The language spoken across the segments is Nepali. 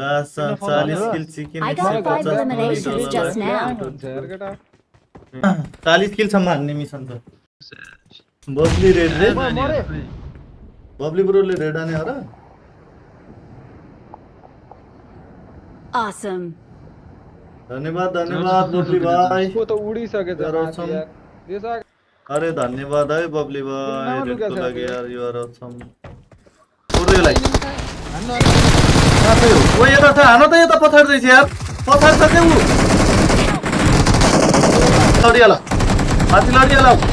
लास्ट चालिस kill chicken I got five eliminations just now. हुन्छ यार केटा चालिस किलसम्म हान्ने मिसन त बब्ली रेड रे बब्ली ब्रोले रेड हाने हो र Awesome. धन्यवाद धन्यवाद बब्ली भाइ को त यार, माथि awesome. यार देश आ- अरे धन्यवाद है बब्ली भाइ नाम रेडको लुगा। यार यु आर कहाँ छ यो ओ यता छ हान त यता पछाडि रहेछ यार ऊ लडिहाल माथि लडिहाल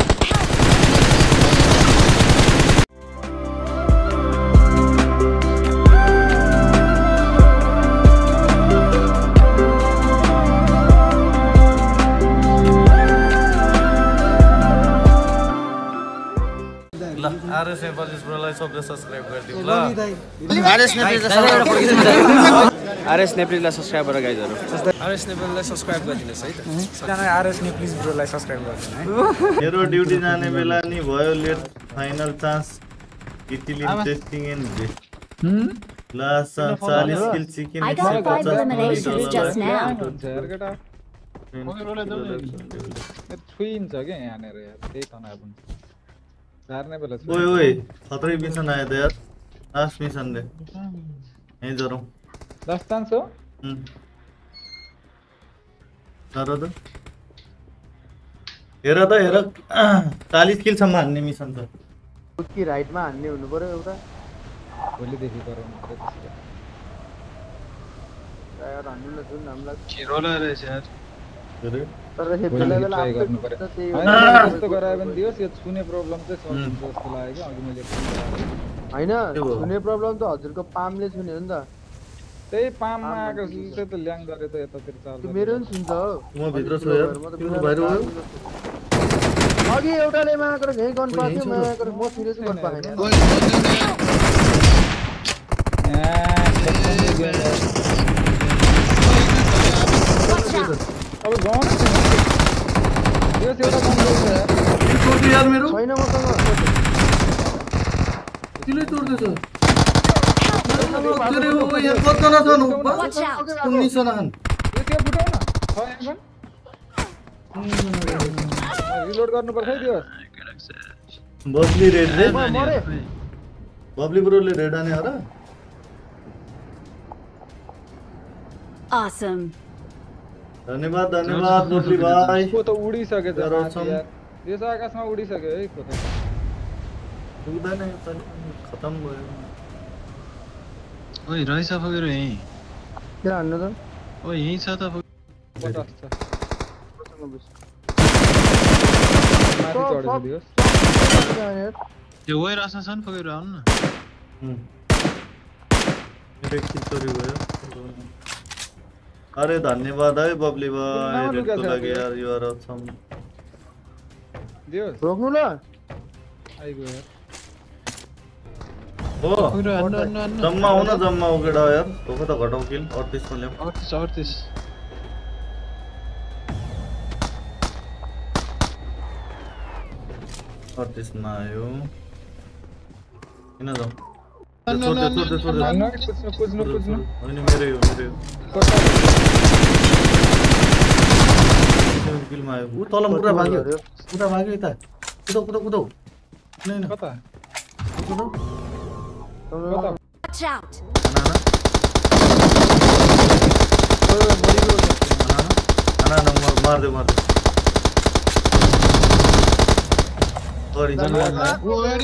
आरएस नेपालिस ब्रोलाई सबले सब्सक्राइब गरिदिउँ। ल। आरएस नेप्लीलाई सब्सक्राइब गरेर गाइजहरू आरएस नेबललाई सब्सक्राइब गरिदिनुहोस् है। त आरएस प्लिज ब्रोलाई सब्सक्राइब गरिदिनु है। मेरो ड्युटी जाने बेला नि भयो late final chance Italy testing and last चालिस किल चिकन केटा मेरो छुइन्छ क्या यहाँनिर यार? त्यही तनाव हुन्छ बेला ओए। ओए खतरै मिसन आयो त यार। लास्ट यहीँ जरौँ। लास्ट चान्स हो? तर त। हेर त हेर। चालिस किलसम्म हान्ने मिसन त। कि राइटमा हान्ने हुनु पर्यो एउटा। भोलिदेखि गराउनु पऱ्यो त्यसो भए। टायर हान्नु न जुन हामीलाई सेफ्टी त्यही हो। यस्तो गरायो भने दियोस् यो छुने प्रब्लम चाहिँ सकिन्छ जस्तो लाग्यो क्या अघि मैले phone गरेको। होइन प्रब्लम त हजुरको पामले छुने हो नि. त त्यही पाममा आएको चाहिँ त ल्याङ गरे त यतातिर चाल त्यो मेरो पनि छुन्छ हो म भित्र छु यार बाहिर अघि एउटाले मागेर यहीँ गर्नु पाएको थियो मागेर म गर्नु पाएन अब गाउँ न. त्यो चाहिँ एउटा काम गर्छ यार किल तोड्यो यार मेरो छैन मसँग किलै तोड्दैछ के रे ओ यहाँ कतिजना छन् Watch out. उन्नीसजना छन् यो त्यो फुटाउ न छ यहाँ पनि रिलोड गर्नुपर्छ है त्यो बब्ली रेड रे म मरे बब्ली ब्रोले रेड हाने हो र Awesome. धन्यवाद धन्यवाद बब्ली भाइ को त उडिसकेछ यार, माथि awesome. यार देश आकाशमा उडिसक्यो है को त। पुग्दैन यो त खतम भयो ओइ रहेछ फगेर यहीँ। त्यो हान्नु त ओ यहीँ छ त पचास छ मसँग बस। माथि चढेको दियोस् यार, त्यो वे रास्ता छ नि फगेर आउनु न हुँ। मेरो एकछिन चोरी भयो अरे धन्यवाद है बब्ली भाइ नाम लुगा रेडको छ लागि त्यो। यार यु आर असम दियोस् रोक्नु ल आइगयो यार। हो फगेर हान्नु हान्नु हान्नु जम्मा हो न जम्मा हो केटा यार। धोका त घटाउ किल अडतिसमा ल्याउँ अडतिस अडतिस। अडतिसमा आयो। किन जाउँ हान्नु, छोड्दे हान्नु, छोड्दे छोड्दे हान्नु है, कुद्नु कुद्नु कुद्नु होइन मेरै हो मेरै हो। किलमा आयो ऊ तल पुरा भाग्यो पुरा भाग्यो यता। कुदाउ कुदाउ कुदाउ नै न। कता? कुदाउ कता? Out. खाना खाना खाना मार मार्दै मार्दै। गरी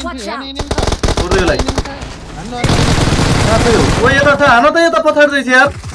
Watch out. छोड्दै यसलाई कहाँ छ यो ओ यता छ हान त यता यार छ छौ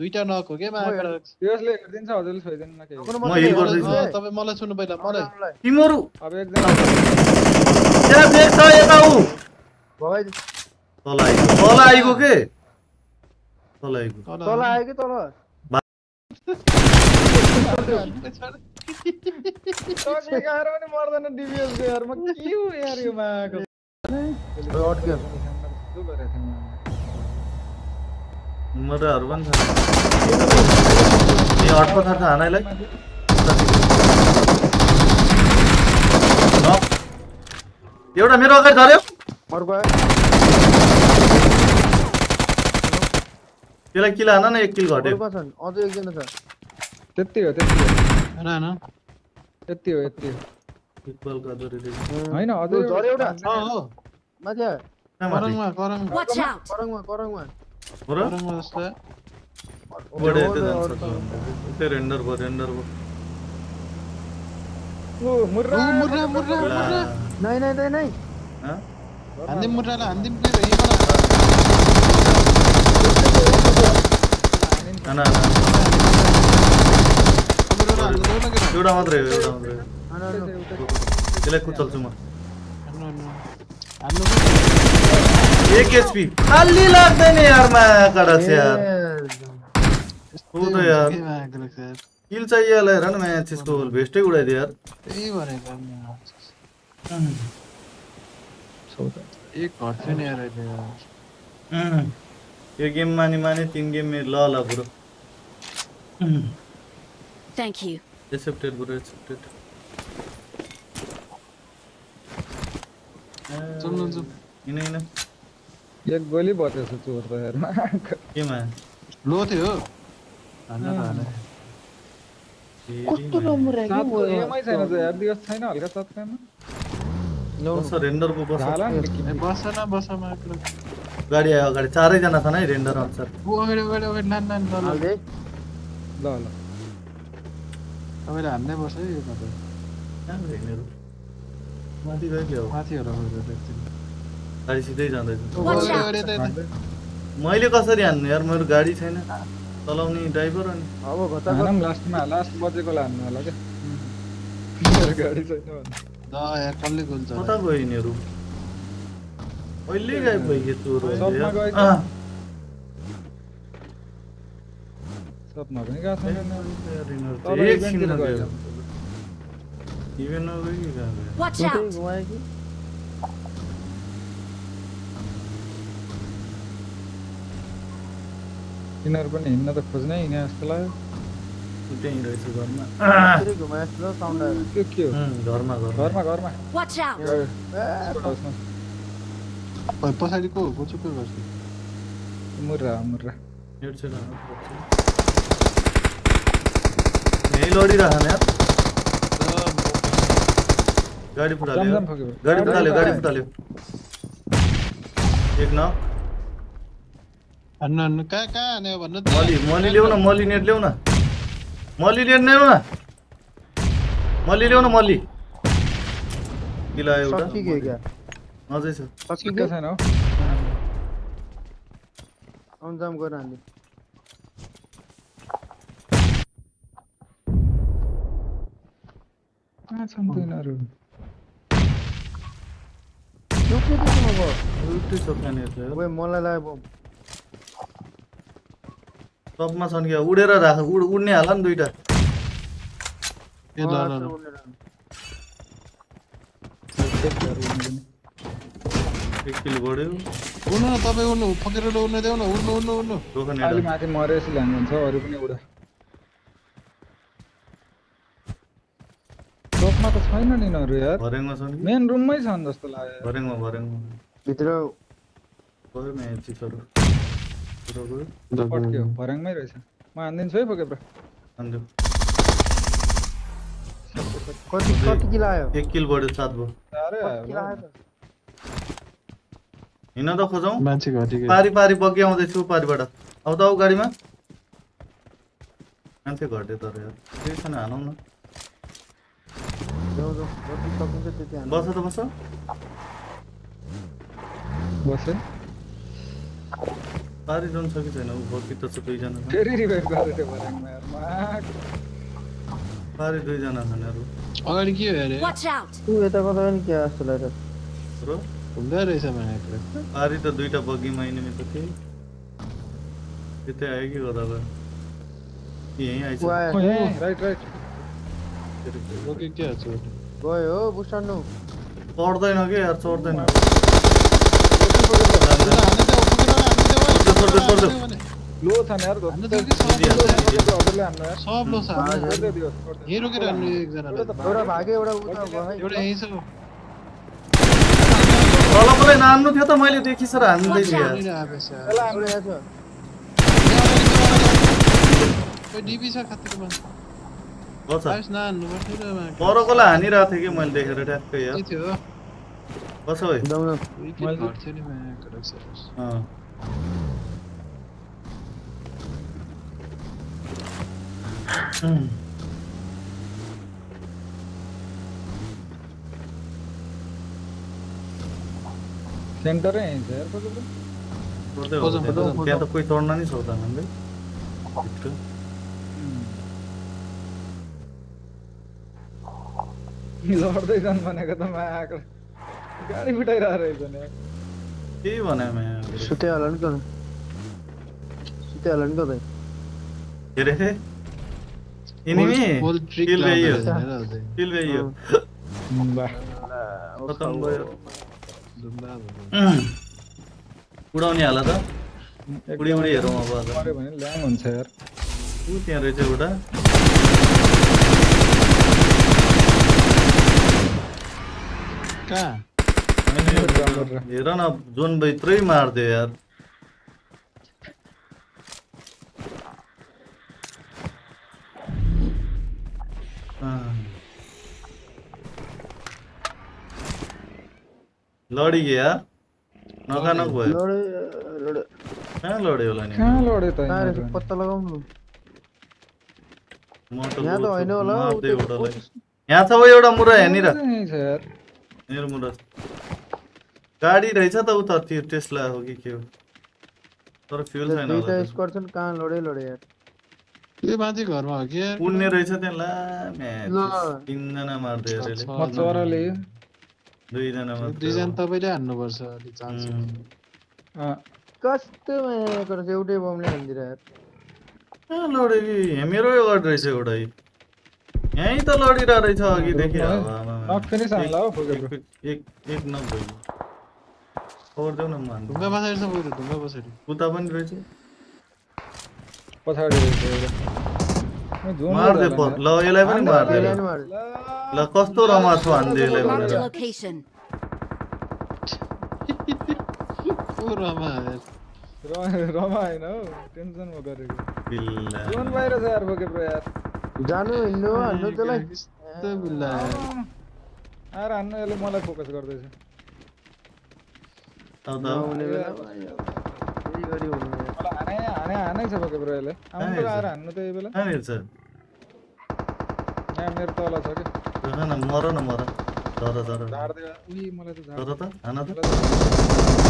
दुईटा नक हो क्या माया त्यसले हेरिदिन्छ हजुरले छोइदिनु केही आउनु म हिल हो। गर्दैछु। अँ, तपाईँ मलाई सुन्नु पहिला मलाई। तिमीहरू अब एकजना त्यहाँ देख्छ यता ऊ भगाइ तल आइगयो तल आइगयो के तल आइगयो तल आयो कि तल खाएर पनि मर्दैन डिबिएस यारमा के हो यार यो माको अड्क्यो गरेको थियो ए अट्को थाहा छ हानाइलाई नक। एउटा मेरो अगाडि झऱ्यो त्यसलाई किल हान न एक किल घट्यो अझै एकजना छ त्यति हो त्यति हो। होइन यति हो यति। होइन अझै एउटा अँ हो माथि आयो कहाँ माथि? करङमा करङ Watch out! करङमा करङमा हो र? करङमा जस्तो बढे यतै जान्छ त्यो रेन्डर भयो रेन्डर भयो ओ मुर्रा ऊ, मुर्रा मुर्रा मुर्रा ला। नै नै नै नै हँ? हान्दिम मुर्रालाई हान्दिम प्लिज यहीँबाट हान, हान, हान। तपाईँहरू हान्नु देऊ न के एउटा मात्रै हो एउटा मात्रै हो। हान, हान, हान। त्यसलाई कुचल्छु म हान्नु हान्नु हान्नु एक एचपी खाली लाग्दैन यारमा कडक यार। हो त यार। के भएको रहेछ यार। किल चाहिए यार हेर न म्याच यसको भेस्टै उडाइदियो यार। त्यही भनेको एक घट्थ्यो नि यार अहिले यार। यो गेम माने माने तिन गेम मेरो ल ल bro Thank you. Accepted bro accepted किन किन एक गोली बचेछ चोर त केमा लो थियो एमै छैन त यार दिवस छैन हल्का बस बस। बस न बस मात्र गाडी आयो अगाडि चारैजना छन् है रेन्डर अनुसार ऊ अगाडि अगाडि अगाडि नान नान ल ल हाल्दै ल ल। तपाईँले हान्दै बस्छ है यो त कहाँ गयो यिनीहरू? माथि गयो क्या हो माथि होला गएर एकछिन। गाडी सिधै जाँदैछ मैले कसरी हान्नु? यार मेरो गाडी छैन। चलाउने ड्राइभर अनि। अब घटा लास्टमा लास्ट बजेको लान्नु होला क्या। मेरो गाडी छैन भने। ल यार कसले गोल छ कता गयो यिनीहरू? कहिले गायब भइगयो चोरहरू सबमा यार? गएछ। अँ, सपना पनि गएको छैन। यार यिनीहरू त तल एकछिनमा इभेन्टतिर गयो। इभेन्टमा गयो कि कहाँ गयो Watch out! कि तिनीहरू पनि हिँड्न त खोज्नै हिँडे जस्तो लाग्यो त्यहीँ रहेछ घरमा त्यो के हो घरमा घरमा घरमा पछाडि को को चुप गर्छ मुर्रा मुर्रा। यहीँ लडिरहने यार गाडी फुटाल्यो गाडी फुटाल्यो गाडी फुटाल्यो एक न। कहाँ कहाँ हान्यो भन्नु? त मली मली ल्याउ न मली नेट ल्याउ न। मली नेट ल्याउ न। मली ल्याउ न मली। किला एउटा अझै छ सकिगयो छैन हो? अन्जाम गरेर हान्ने कहाँ छन् त यिनीहरू त्यो के त्यसमा भयो एउटै छ त्यहाँनिर त यार। ओए मलाई लाग्यो बम सबमा छन् क्या उडेर राख उड उड्ने हाल नि दुइटा एक किलो बढ्यो उड्नु न तपाईँ उड्नु फकेर उड्नु देऊ न उड्नु उड्नु उड्नु दोकान अलि माथि मरेपछि लानु भन्छ अरू पनि उडा टपमा त छैन नि यिनीहरू यार मेन रुममै छन् जस्तो लाग्यो भित्र गयो म्याचिसहरू पुरा गयो। पट्क्यो भर्याङमै रहेछ। म हानिदिन्छु है बोके ब्रो। कति कति किलो आयो? एक किल बढ्यो सात भयो। त? हिँड त खोजौँ। मान्छे घटी गयो। पारी पारी बगी आउँदैछु पारिबाट। आउ त आऊ गाडीमा। मान्छे घट्यो तर यार। केही छैन हानौँ न। बस त बस। बस्यो पारिरहनु छ कि छैन ऊ भर्ती त छ दुईजना। फेरि रिभाइभ गरेर त्यो भर्याङमा यार पारि दुईजना छन् अरू अगाडि के हो अरे! तू यता कता पनि के जस्तो लाग्यो र हुँदो रहेछ भनेको पारि त दुईटा बग्गी महिनामा त थिए त्यतै आयो कि कि यहीँ ऊ ए, राइट राइट ओके के छ गयो हो बुस्टान्नु चढ्दैन कि यार चढ्दैन लो नि यार सब लो छ। यहीँ रोकेर हान्नु एकजनालाई एउटा भाग्यो एउटा उता एउटा यहीँ छ तल मलाई नान्नु थियो त मैले देखि सर हान्दै थिएँ डिबी छ खातिरमा परकोलाई हानिरहेको थिएँ कि मैले देखेर ट्याक्कै यार कसो है जाउँ न विकेट घट्थ्यो नि म्याक रहेछ। अँ। उम्, सेन्टरै यहीँ छ यार कसैको। चढ्दै हो खोजौँ, त्यहाँ। खोजौँ, त्यहाँ त कोही चढ्न नि सक्दैन हामीले भित्र। लड्दै जान् भनेको त माग गाडी फुटाइरहेको रहेछ नि यार। केही भने सुते होला नि कता सुते होला नि कतै के अरे enemy Whole- whole trick kill गइयो लाउँदै रहेछ नि अझै। किल गइयो वाह। खतम भयो धुम्बा भयो। उम्। उडाउने हाल त एक उडी उडी हेरौँ अब आज मऱ्यो भने ल्याङ हुन्छ यार ऊ त्यहाँ रहेछ एउटा कहाँ हेर न जोन भित्रै मारिदियो यार लडी गयो यार नकानक। भयो लडे लडे। कहाँ लड्यो होला नि? कहाँ लड्यो त यिनीहरू? पत्ता लगाउनु? म त यहाँ त छु, होला। यहाँ छ ऊ एउटा मुरा हेर्निर यहीँ मेरो मुरा गाडी रहेछ त उता त्यो टेस्ला हो कि के हो? तर फ्युल छैन होला दुईटा त्यसमा। स्क्वाड छन् कहाँ लडे लडे यार। त्यो माथि घरमा हो कि? उड्ने रहेछ त्यहाँ ला ल। तिनजना मार्दै अरे म चराले दुईजना मात्र दुईजना तपाईँले हान्नुपर्छ अलिक चान्स उम्. अँ, कस्तो माया गरेछ एउटै बमले हानिदिएर कि? रहेछ एउटा यी। यहीँ त लडिरहेको रहेछ अघिदेखि एक खबर देऊ न म हान्छु। ढुङ्गा पछाडि छ बरु ढुङ्गा पछाडि। उता पनि रहेछ। पछाडि रहेछ एउटा। म झुम मार्दे गर्दैन प यार। ल यसलाई पनि मार्दे ल कस्तो रमा छु हान्दै यसलाई भनेर। यार। हौ गरेको। जोन बाहिर छ बोके ब्रो यार जानु हिँड्नु हान्नु त्यसलाई। आएर हान्नु यसले मलाई फोकस गर्दैछ। आऊ त आऊ। नहुने बेलामा यही गरी हुनु यार मलाई हाने हाने हानै छ बोके ब्रो यसले आउनु त आएर हान्नु त यही बेला कहाँ हेर्छ यहाँ मेरो तल छ कि देख न मर न मर तर तर झार्दै उही मलाई त झार्दै तर त हान त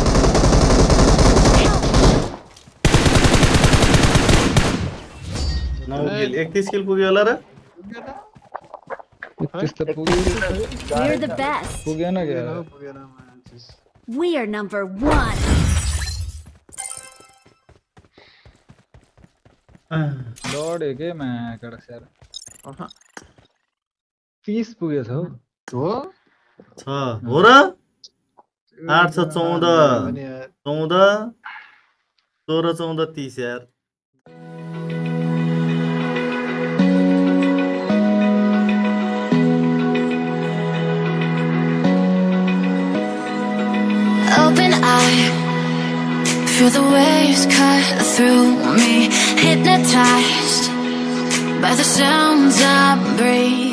नौ किल एकतिस किल पुग्यो होला र त्यस्तो पुगेन We're the best. पुगेन क्या पुगेन मान्छे। We are number one. लड्यो के माकड स्यार तिस पुगेछ हौ हो छ हो र आठ छ चौध। चौध सोह्र चौध तिस यार। Feel the waves cut through me. Hypnotized by the sounds I'm breathing.